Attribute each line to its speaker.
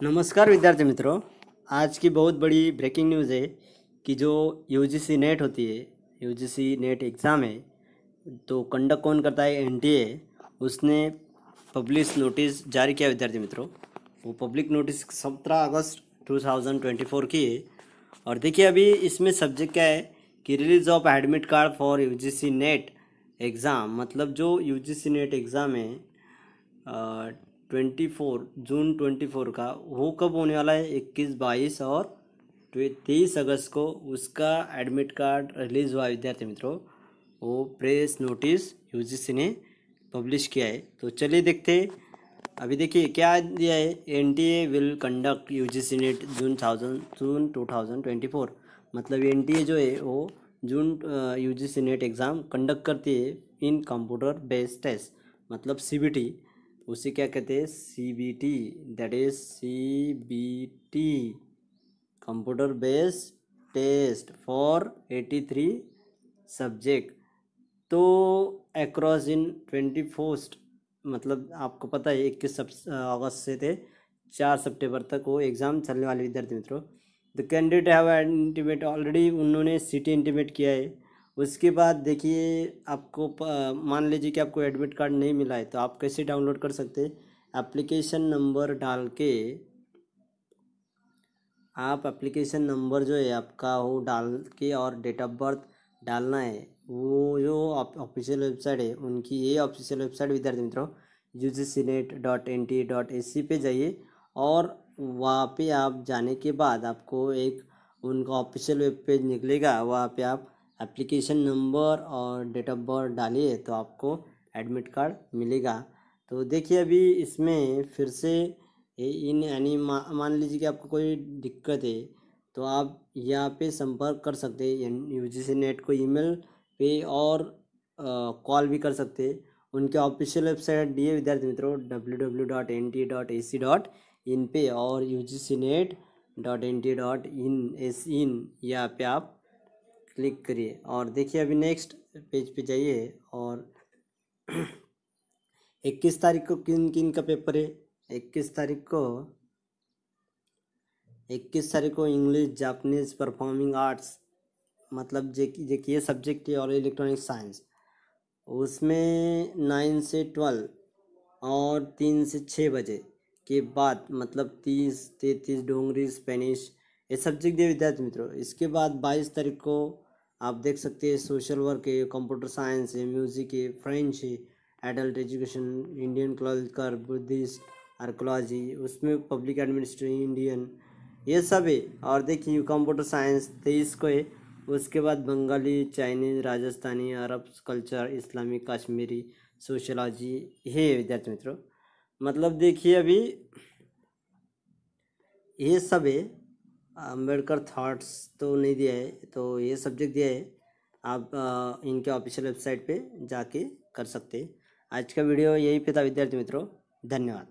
Speaker 1: नमस्कार विद्यार्थी मित्रों। आज की बहुत बड़ी ब्रेकिंग न्यूज़ है कि जो यूजीसी नेट होती है यूजीसी नेट एग्ज़ाम है तो कंडक्ट कौन करता है? एनटीए उसने पब्लिश नोटिस जारी किया विद्यार्थी मित्रों। वो पब्लिक नोटिस सत्रह अगस्त 2024 की है। और देखिए अभी इसमें सब्जेक्ट क्या है कि release of admit card for UGC NET exam मतलब जो यूजीसी नेट एग्ज़ाम है twenty four, June twenty four का। वो कब होने वाला है? इक्कीस, बाईस और तेईस अगस्त को उसका एडमिट कार्ड रिलीज़ हुआ विद्यार्थी मित्रों। वो प्रेस नोटिस यूजीसी ने पब्लिश किया है। तो चलिए देखते अभी देखिए, क्या दिया है? N T A will conduct U G C NET June thousand June two thousand twenty four मतलब एन टी ए जो है, वो June U G C NET exam conduct करती है इन कंप्यूटर बेस्ड टेस्ट मतलब सी बी टी उसे क्या कहते हैं? C B T that is C B T computer based test for eighty three subject तो एक्रॉस इन ट्वेंटी फोस्ट मतलब आपको पता है, इक्कीस अगस्त से थे, चार सितंबर तक वो एग्ज़ाम चलने वाले विद्यार्थी मित्रों। The candidate have intimate already उन्होंने सिटी इंटीमेट किया है। उसके बाद देखिए, आपको मान लीजिए कि आपको एडमिट कार्ड नहीं मिला है तो आप कैसे डाउनलोड कर सकते हैं? एप्लीकेशन नंबर डाल के आप एप्लीकेशन नंबर जो है आपका वो डाल के और डेट ऑफ़ बर्थ डालना है। वो जो ऑफिशियल वेबसाइट है, उनकी ये ऑफिशियल वेबसाइट विद्यार्थी मित्रों U G C NET dot N T dot A C पे जाइए और वहाँ पे आप जाने के बाद आपको एक, उनका ऑफिशियल वेब पेज निकलेगा। वहाँ पे आप एप्लीकेशन नंबर और डेट ऑफ़ बर्थ डालिए तो आपको एडमिट कार्ड मिलेगा। तो देखिए अभी इसमें फिर से इन यानी मान लीजिए कि आपको कोई दिक्कत है तो आप यहाँ पे संपर्क कर सकते हैं। यू जी नेट को ईमेल पे और कॉल भी कर सकते हैं। उनके ऑफिशियल वेबसाइट दिए विद्यार्थी मित्रों W W dot N T dot A C dot in पे और U G C NET dot N T dot in, S in, यहाँ पे आप क्लिक करिए। और देखिए अभी नेक्स्ट पेज पे जाइए और इक्कीस तारीख को किन किन का पेपर है? इक्कीस तारीख को, इक्कीस तारीख को इंग्लिश जापानीज परफॉर्मिंग आर्ट्स मतलब देखिए ये सब्जेक्ट है और इलेक्ट्रॉनिक साइंस उसमें नाइन से ट्वेल्व और तीन से छः बजे के बाद मतलब तीस, तैंतीस, डोंगरी, स्पेनिश, ये सब्जेक्ट दिए विद्यार्थी मित्रों, इसके बाद बाईस तारीख को आप देख सकते हैं सोशल वर्क है कंप्यूटर साइंस है म्यूज़िक है फ्रेंच है adult education Indian culture Buddhist archaeology उसमें पब्लिक एडमिनिस्ट्रेशन इंडियन ये सब है। और देखिए कंप्यूटर साइंस तेईस को है, उसके बाद Bengali Chinese Rajasthani Arab culture Islamic Kashmiri sociology है, विद्यार्थी मित्रों। मतलब देखिए अभी ये सब है अंबेडकर थाट्स तो नहीं दिया है तो ये सब्जेक्ट दिया है। आप इनके ऑफिशियल वेबसाइट पे जाके कर सकते हैं। आज का वीडियो यही पे था, विद्यार्थी मित्रों। धन्यवाद।